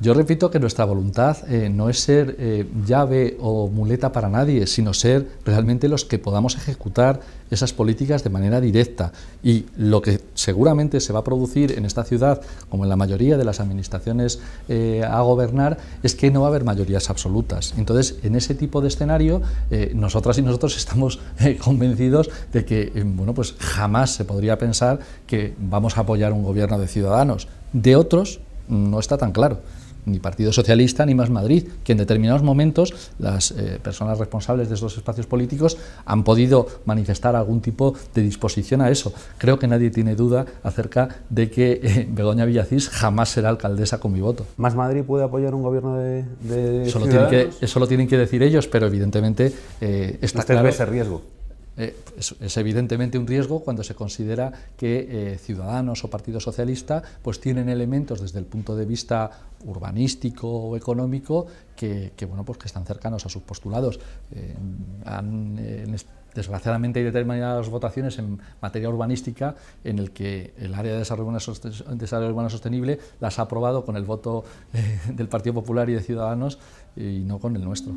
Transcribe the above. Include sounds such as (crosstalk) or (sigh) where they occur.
Yo repito que nuestra voluntad eh, no es ser eh, llave o muleta para nadie, sino ser realmente los que podamos ejecutar esas políticas de manera directa. Y lo que seguramente se va a producir en esta ciudad, como en la mayoría de las administraciones eh, a gobernar, es que no va a haber mayorías absolutas. Entonces, en ese tipo de escenario, nosotras y nosotros estamos (laughs) convencidos de que bueno, pues jamás se podría pensar que vamos a apoyar un gobierno de ciudadanos. De otros, no está tan claro ni Partido Socialista ni Más Madrid, que en determinados momentos las eh, personas responsables de esos espacios políticos han podido manifestar algún tipo de disposición a eso. Creo que nadie tiene duda acerca de que eh, Begoña Villacís jamás será alcaldesa con mi voto. ¿Más Madrid puede apoyar un gobierno de, eso, lo tienen que, eso lo tienen que decir ellos, pero evidentemente eh, está ¿Usted ve ese riesgo? Eh, es, evidentemente un riesgo cuando se considera que eh, ciudadanos o Partido Socialista pues tienen elementos desde el punto de vista urbanístico o económico que, bueno, pues que están cercanos a sus postulados. Eh, desgraciadamente hay determinadas votaciones en materia urbanística en el que el área de desarrollo urbano, sostenible las ha aprobado con el voto del Partido Popular y de Ciudadanos y no con el nuestro.